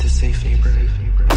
to safe harbor.